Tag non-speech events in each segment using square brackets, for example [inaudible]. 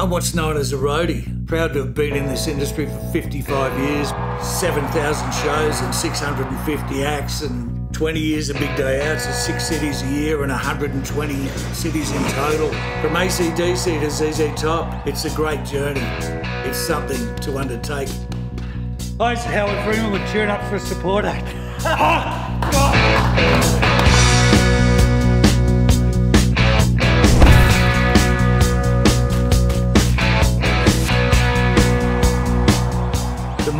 I'm what's known as a roadie. Proud to have been in this industry for 55 years, 7,000 shows and 650 acts, and 20 years of big day outs at six cities a year and 120 cities in total. From AC/DC to ZZ Top, it's a great journey. It's something to undertake. Hi, it's Howard Freeman with Tune Up for a Support Act. [laughs]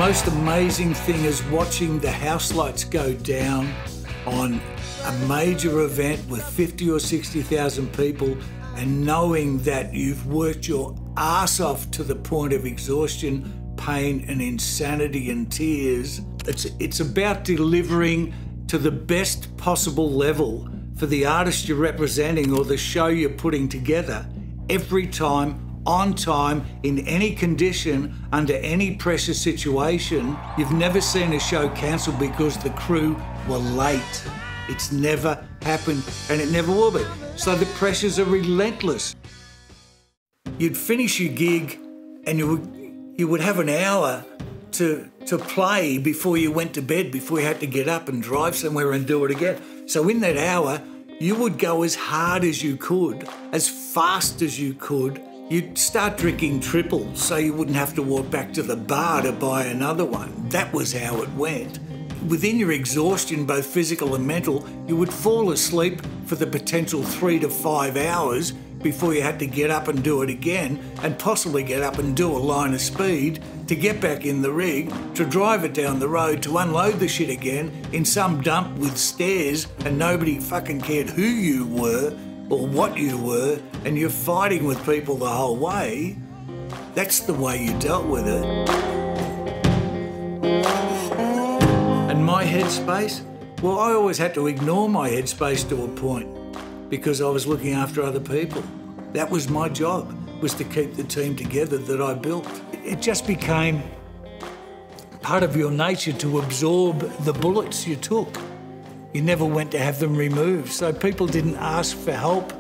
most amazing thing is watching the house lights go down on a major event with 50 or 60,000 people and knowing that you've worked your ass off to the point of exhaustion, pain and insanity and tears. It's, it's about delivering to the best possible level for the artist you're representing or the show you're putting together every time on time, in any condition, under any pressure situation. You've never seen a show cancelled because the crew were late. It's never happened and it never will be. So the pressures are relentless. You'd finish your gig and you would, you would have an hour to, to play before you went to bed, before you had to get up and drive somewhere and do it again. So in that hour, you would go as hard as you could, as fast as you could, You'd start drinking triple so you wouldn't have to walk back to the bar to buy another one. That was how it went. Within your exhaustion, both physical and mental, you would fall asleep for the potential three to five hours before you had to get up and do it again, and possibly get up and do a line of speed to get back in the rig, to drive it down the road, to unload the shit again in some dump with stairs, and nobody fucking cared who you were or what you were, and you're fighting with people the whole way, that's the way you dealt with it. And my headspace, well, I always had to ignore my headspace to a point because I was looking after other people. That was my job, was to keep the team together that I built. It just became part of your nature to absorb the bullets you took. You never went to have them removed, so people didn't ask for help.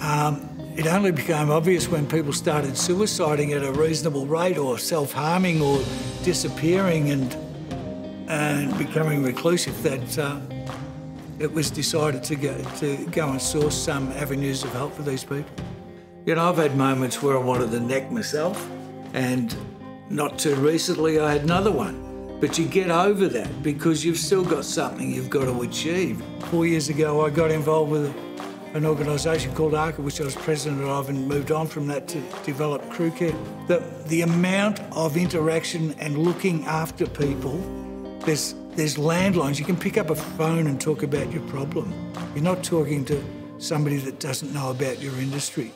Um, it only became obvious when people started suiciding at a reasonable rate or self-harming or disappearing and, and becoming reclusive that uh, it was decided to go, to go and source some avenues of help for these people. You know, I've had moments where I wanted to neck myself and not too recently I had another one. But you get over that because you've still got something you've got to achieve. Four years ago, I got involved with an organisation called ARCA, which I was president of, and moved on from that to develop CrewCare. The, the amount of interaction and looking after people, there's, there's landlines. You can pick up a phone and talk about your problem. You're not talking to somebody that doesn't know about your industry.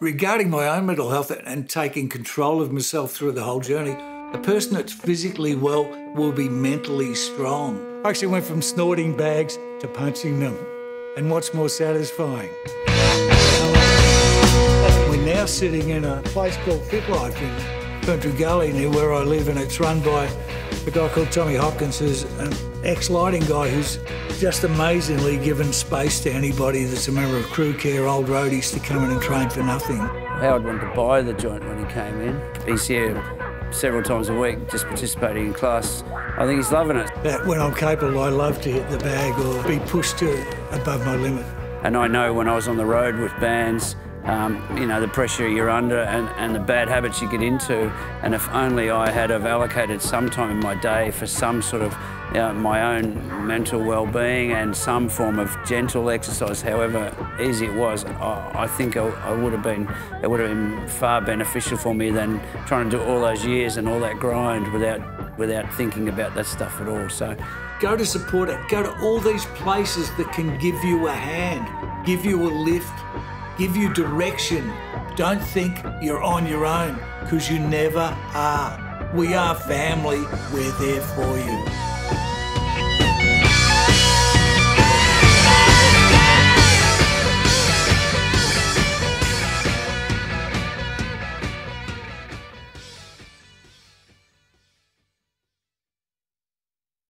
Regarding my own mental health and taking control of myself through the whole journey, a person that's physically well will be mentally strong. I actually went from snorting bags to punching them. And what's more satisfying? We're now sitting in a place called Fit Life in Country Gully near where I live, and it's run by a guy called Tommy Hopkins, who's an ex-lighting guy who's just amazingly given space to anybody that's a member of CrewCare, old roadies, to come in and train for nothing. Howard wanted to buy the joint when he came in. He's here several times a week just participating in class. I think he's loving it. That when I'm capable, I love to hit the bag or be pushed to above my limit. And I know when I was on the road with bands, um, you know, the pressure you're under and, and the bad habits you get into. And if only I had have allocated some time in my day for some sort of you know, my own mental well-being and some form of gentle exercise, however easy it was, I, I think I, I, would have been, it would have been far beneficial for me than trying to do all those years and all that grind without, without thinking about that stuff at all. So, Go to Support Act. Go to all these places that can give you a hand, give you a lift, give you direction. Don't think you're on your own, because you never are. We are family. We're there for you.